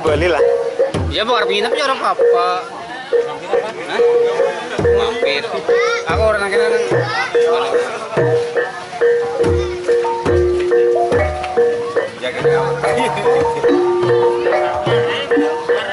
Boleh lah. Ya mau arep nginep ya ora apa-apa. Hah? Mampir. Aku orang nang